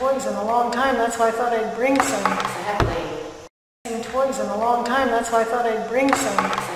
toys in a long time, that's why I thought I'd bring some. Exactly. Toys in a long time, that's why I thought I'd bring some. Exactly.